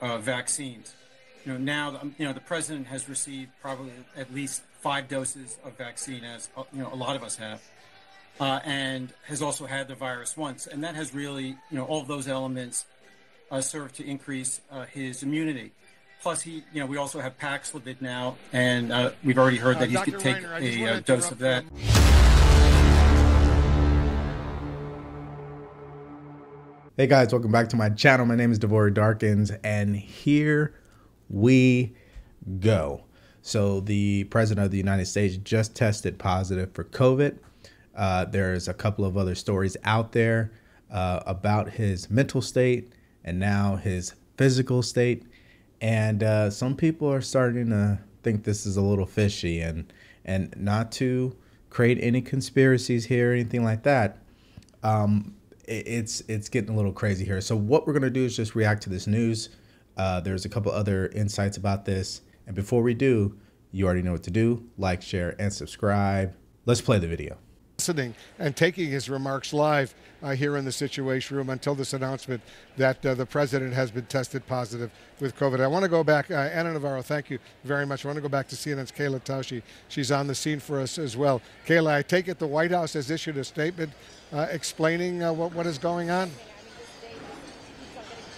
uh, vaccines. You know, now um, you know the president has received probably at least five doses of vaccine, as uh, you know a lot of us have, uh, and has also had the virus once, and that has really you know all of those elements uh, serve to increase uh, his immunity. Plus, he, you know, we also have Paxlovid now, and uh, we've already heard that he could take Reiner, a dose of that. Hey guys, welcome back to my channel. My name is DeVory Darkins, and here we go. So, the President of the United States just tested positive for COVID. Uh, there's a couple of other stories out there uh, about his mental state and now his physical state. And uh, some people are starting to think this is a little fishy and, and not to create any conspiracies here or anything like that. Um, it's it's getting a little crazy here. So what we're gonna do is just react to this news. Uh, there's a couple other insights about this, and before we do, you already know what to do: like, share, and subscribe. Let's play the video listening and taking his remarks live uh, here in the Situation Room until this announcement that uh, the president has been tested positive with COVID. I want to go back, uh, Ana Navarro, thank you very much. I want to go back to CNN's Kayla Tausche. She's on the scene for us as well. Kayla, I take it the White House has issued a statement uh, explaining uh, what, what is going on?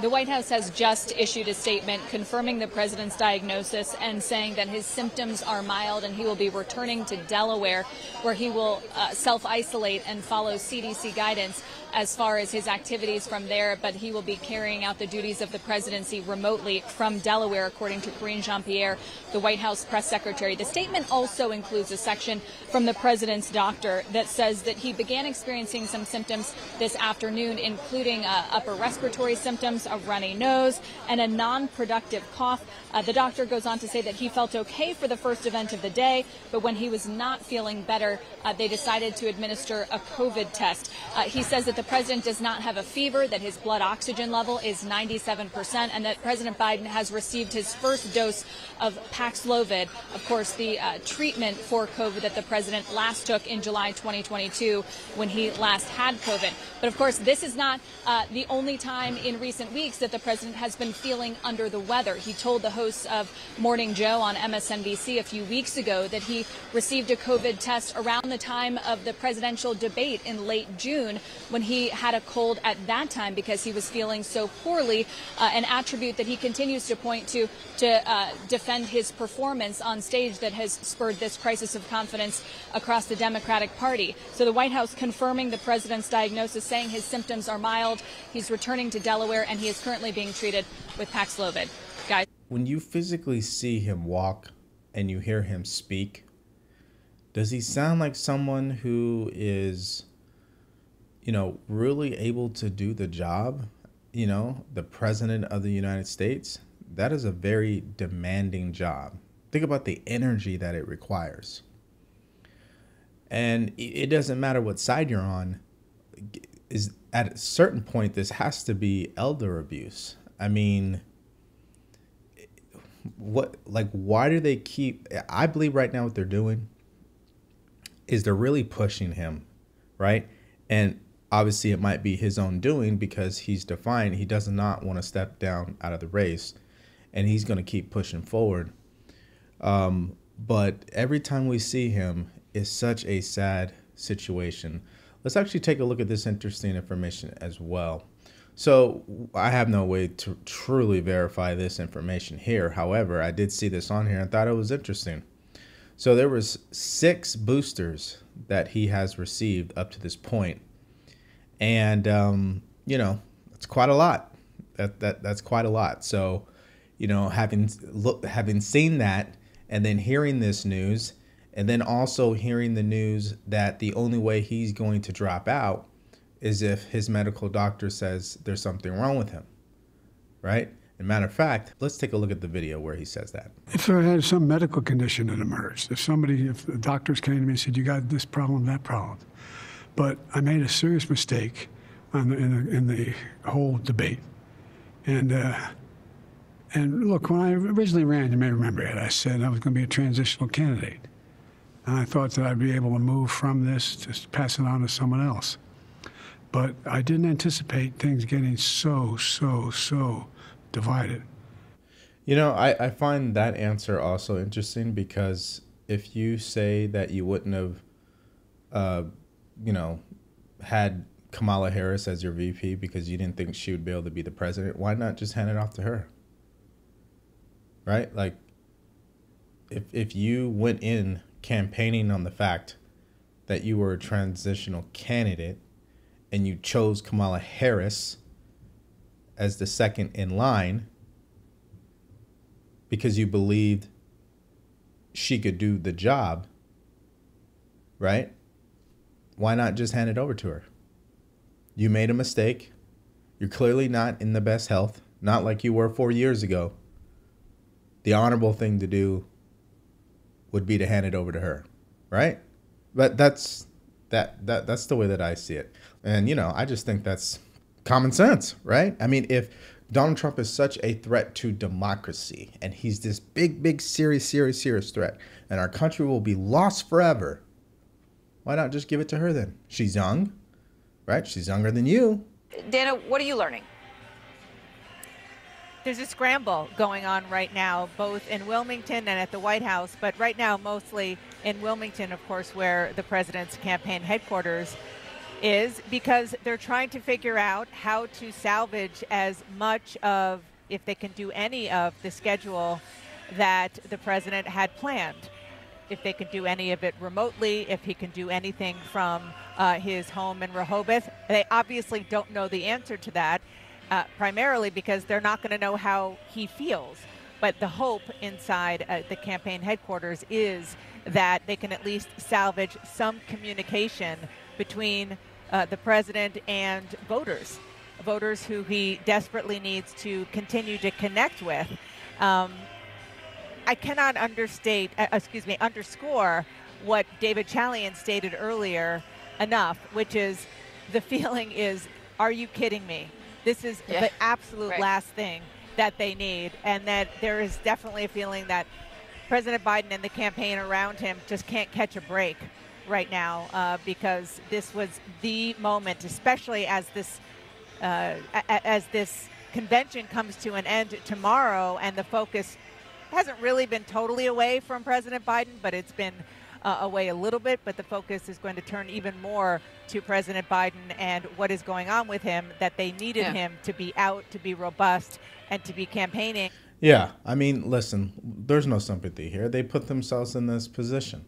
The White House has just issued a statement confirming the president's diagnosis and saying that his symptoms are mild and he will be returning to Delaware, where he will uh, self isolate and follow CDC guidance as far as his activities from there, but he will be carrying out the duties of the presidency remotely from Delaware, according to Karine Jean Pierre, the White House press secretary. The statement also includes a section from the president's doctor that says that he began experiencing some symptoms this afternoon, including uh, upper respiratory symptoms a runny nose, and a non productive cough. Uh, the doctor goes on to say that he felt okay for the first event of the day, but when he was not feeling better, uh, they decided to administer a COVID test. Uh, he says that the president does not have a fever, that his blood oxygen level is 97%, and that President Biden has received his first dose of Paxlovid, of course, the uh, treatment for COVID that the president last took in July 2022 when he last had COVID. But of course, this is not uh, the only time in recent weeks that the president has been feeling under the weather. He told the hosts of Morning Joe on MSNBC a few weeks ago that he received a COVID test around the time of the presidential debate in late June when he had a cold at that time because he was feeling so poorly, uh, an attribute that he continues to point to to uh, defend his performance on stage that has spurred this crisis of confidence across the Democratic Party. So the White House confirming the president's diagnosis, saying his symptoms are mild. He's returning to Delaware and he is currently being treated with Paxlovid. Guys. When you physically see him walk and you hear him speak, does he sound like someone who is, you know, really able to do the job? You know, the president of the United States? That is a very demanding job. Think about the energy that it requires. And it doesn't matter what side you're on, is at a certain point this has to be elder abuse. I mean, what like why do they keep I believe right now what they're doing is they're really pushing him, right? And obviously it might be his own doing because he's defiant. He does not want to step down out of the race and he's going to keep pushing forward. Um, but every time we see him is such a sad situation. Let's actually take a look at this interesting information as well. So I have no way to truly verify this information here. However, I did see this on here and thought it was interesting. So there was six boosters that he has received up to this point, and um, you know it's quite a lot. That that that's quite a lot. So, you know, having look having seen that, and then hearing this news, and then also hearing the news that the only way he's going to drop out is if his medical doctor says there's something wrong with him, right? And matter of fact, let's take a look at the video where he says that. If there had some medical condition that emerged, if somebody, if the doctors came to me and said, you got this problem, that problem, but I made a serious mistake the, in, the, in the whole debate. And, uh, and look, when I originally ran, you may remember it, I said I was going to be a transitional candidate. And I thought that I'd be able to move from this, just pass it on to someone else. But I didn't anticipate things getting so, so, so divided. You know, I, I find that answer also interesting because if you say that you wouldn't have, uh, you know, had Kamala Harris as your VP because you didn't think she would be able to be the president, why not just hand it off to her? Right? Like, if if you went in campaigning on the fact that you were a transitional candidate and you chose Kamala Harris as the second in line because you believed she could do the job, right? Why not just hand it over to her? You made a mistake. You're clearly not in the best health, not like you were four years ago. The honorable thing to do would be to hand it over to her, right? But that's that that that's the way that I see it. And you know, I just think that's common sense, right? I mean, if Donald Trump is such a threat to democracy and he's this big big serious serious serious threat and our country will be lost forever, why not just give it to her then? She's young, right? She's younger than you. Dana, what are you learning? There's a scramble going on right now, both in Wilmington and at the White House, but right now mostly in Wilmington, of course, where the president's campaign headquarters is, because they're trying to figure out how to salvage as much of, if they can do any of, the schedule that the president had planned. If they can do any of it remotely, if he can do anything from uh, his home in Rehoboth. They obviously don't know the answer to that uh, primarily because they're not going to know how he feels. But the hope inside uh, the campaign headquarters is that they can at least salvage some communication between uh, the president and voters, voters who he desperately needs to continue to connect with. Um, I cannot understate, uh, excuse me, underscore what David Chalian stated earlier enough, which is the feeling is, are you kidding me? This is yeah. the absolute right. last thing that they need, and that there is definitely a feeling that President Biden and the campaign around him just can't catch a break right now uh, because this was the moment, especially as this uh, as this convention comes to an end tomorrow, and the focus hasn't really been totally away from President Biden, but it's been uh, away a little bit, but the focus is going to turn even more to President Biden and what is going on with him, that they needed yeah. him to be out, to be robust, and to be campaigning. Yeah, I mean, listen, there's no sympathy here. They put themselves in this position,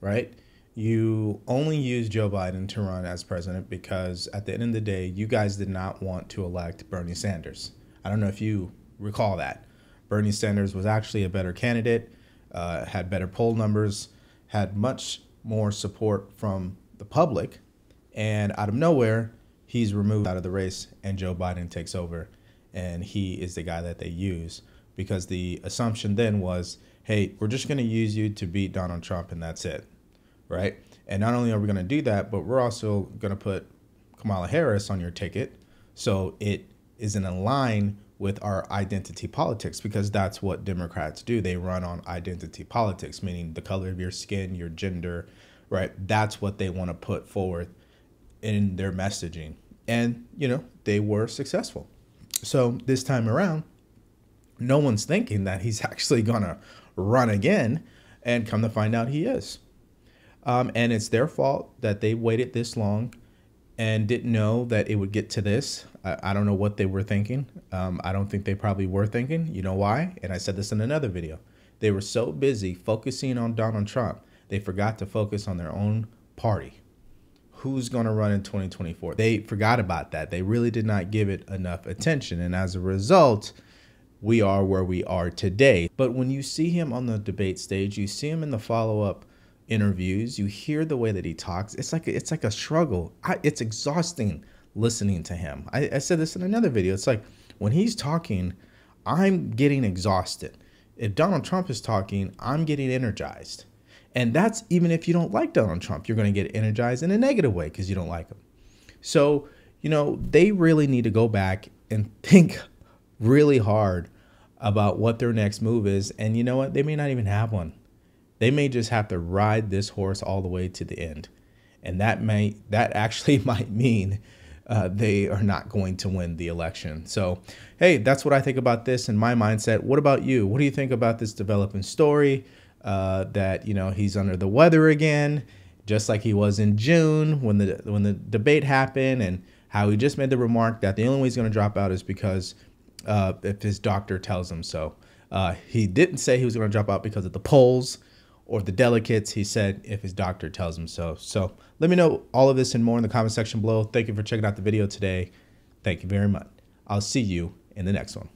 right? You only use Joe Biden to run as president because at the end of the day, you guys did not want to elect Bernie Sanders. I don't know if you recall that. Bernie Sanders was actually a better candidate, uh, had better poll numbers, had much more support from the public, and out of nowhere, he's removed out of the race, and Joe Biden takes over, and he is the guy that they use because the assumption then was, hey, we're just going to use you to beat Donald Trump, and that's it, right? And not only are we going to do that, but we're also going to put Kamala Harris on your ticket, so it is in a line with our identity politics because that's what Democrats do. They run on identity politics, meaning the color of your skin, your gender, right? That's what they want to put forward in their messaging. And, you know, they were successful. So this time around, no one's thinking that he's actually going to run again. And come to find out, he is. Um, and it's their fault that they waited this long and didn't know that it would get to this. I, I don't know what they were thinking. Um, I don't think they probably were thinking. You know why? And I said this in another video. They were so busy focusing on Donald Trump, they forgot to focus on their own party. Who's going to run in 2024? They forgot about that. They really did not give it enough attention. And as a result, we are where we are today. But when you see him on the debate stage, you see him in the follow up interviews, you hear the way that he talks. It's like it's like a struggle. I, it's exhausting listening to him. I, I said this in another video. It's like when he's talking, I'm getting exhausted. If Donald Trump is talking, I'm getting energized. And that's even if you don't like Donald Trump, you're going to get energized in a negative way because you don't like him. So, you know, they really need to go back and think really hard about what their next move is. And you know what? They may not even have one. They may just have to ride this horse all the way to the end. And that may that actually might mean uh, they are not going to win the election. So, hey, that's what I think about this and my mindset. What about you? What do you think about this developing story? Uh, that you know he's under the weather again, just like he was in June when the when the debate happened, and how he just made the remark that the only way he's going to drop out is because uh, if his doctor tells him so. Uh, he didn't say he was going to drop out because of the polls or the delegates. He said if his doctor tells him so. So let me know all of this and more in the comment section below. Thank you for checking out the video today. Thank you very much. I'll see you in the next one.